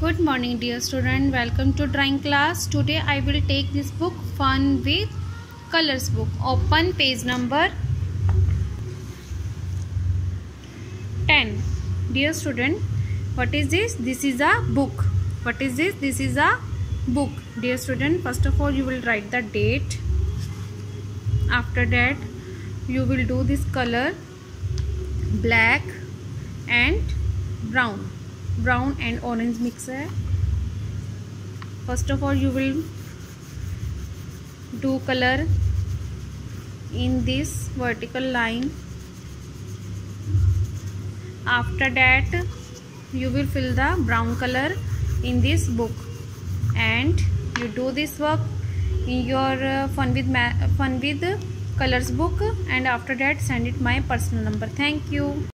Good morning dear student. Welcome to drawing class. Today I will take this book Fun with Colors book. Open page number 10. Dear student, what is this? This is a book. What is this? This is a book. Dear student, first of all you will write the date. After that you will do this color black and brown brown and orange mix first of all you will do color in this vertical line. After that you will fill the brown color in this book. And you do this work in your uh, fun with fun with colors book. And after that send it my personal number. Thank you